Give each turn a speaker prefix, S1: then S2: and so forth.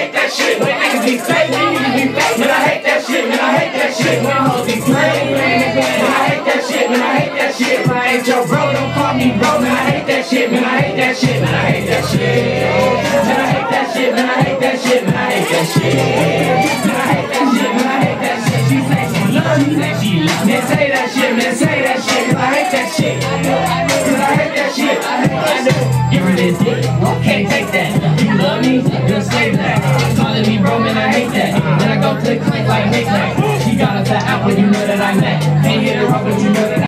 S1: hate that shit. When niggas be fake, niggas. Man, I hate that shit. Man, I hate that shit. When hoes be playing, man, I hate that shit. Man, I hate that shit. If I ain't your bro, don't call me bro. Man, I hate that shit. Man, I hate that shit. Man, I hate that shit. Man, I hate that shit. Man, I hate that shit. Man, I hate that shit. She say she love me. Say. Man, say that shit. Man, say that shit. I hate that shit. I hate that shit. I hate that shit. Give her this dick. Can't take that. You love me? Then save that. Then click click like Nick Nack. She got a fat apple, you know that I met. Ain't hit her up, but you